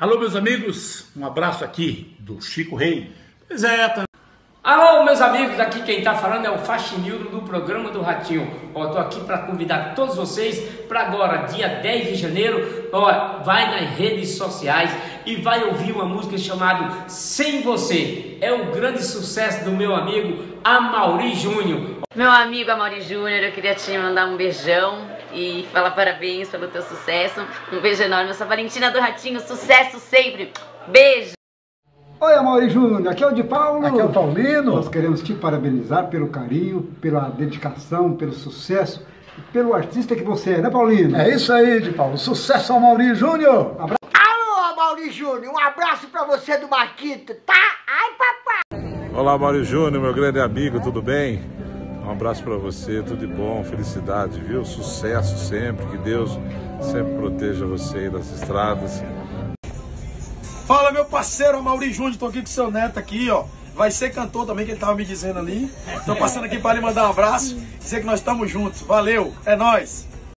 Alô, meus amigos, um abraço aqui do Chico Rei. Pois é, tá... Alô, meus amigos, aqui quem tá falando é o Faxinildo do programa do Ratinho. Ó, tô aqui para convidar todos vocês para agora, dia 10 de janeiro, ó, vai nas redes sociais e vai ouvir uma música chamada Sem Você. É o grande sucesso do meu amigo Amauri Júnior. Meu amigo Amauri Júnior, eu queria te mandar um beijão e falar parabéns pelo teu sucesso. Um beijo enorme, eu sou a Valentina do Ratinho, sucesso sempre. Beijo! Oi, Amaury Júnior, aqui é o de Paulo. Aqui é o Paulino. Nós queremos te parabenizar pelo carinho, pela dedicação, pelo sucesso e pelo artista que você é, né, Paulino? É isso aí, de Paulo. Sucesso ao Mauri Júnior. Abra... Alô, Mauri Júnior, um abraço pra você do Marquito, tá? Ai, papai. Olá, Mauri Júnior, meu grande amigo, tudo bem? Um abraço para você, tudo de bom, felicidade, viu? Sucesso sempre, que Deus sempre proteja você aí das estradas. Fala, meu parceiro Mauri Júnior, tô aqui com seu neto aqui, ó. Vai ser cantor também, que ele tava me dizendo ali. Tô passando aqui para lhe mandar um abraço, dizer que nós estamos juntos. Valeu, é nós.